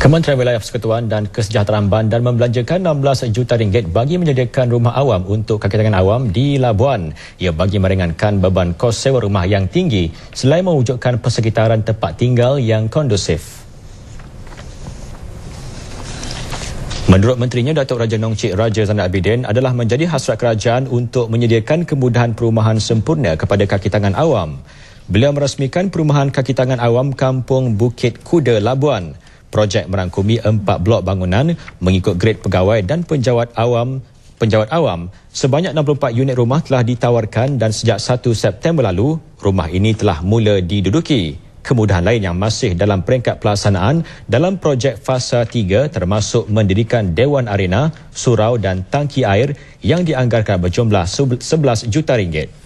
Kementerian Wilayah Persekutuan dan Kesejahteraan Bandar membelanjakan 16 juta ringgit bagi menyediakan rumah awam untuk kaki tangan awam di Labuan. Ia bagi meringankan beban kos sewa rumah yang tinggi selain mewujudkan persekitaran tempat tinggal yang kondusif. Menurut Menterinya Datuk Raja Nong Cik Raja Zana Abidin adalah menjadi hasrat kerajaan untuk menyediakan kemudahan perumahan sempurna kepada kaki tangan awam. Beliau merasmikan perumahan kaki tangan awam Kampung Bukit Kuda Labuan. Projek merangkumi empat blok bangunan mengikut grade pegawai dan penjawat awam penjawat awam. Sebanyak 64 unit rumah telah ditawarkan dan sejak 1 September lalu, rumah ini telah mula diduduki. Kemudahan lain yang masih dalam peringkat pelaksanaan dalam projek fasa 3 termasuk mendirikan Dewan Arena, surau dan tangki air yang dianggarkan berjumlah 11 juta ringgit.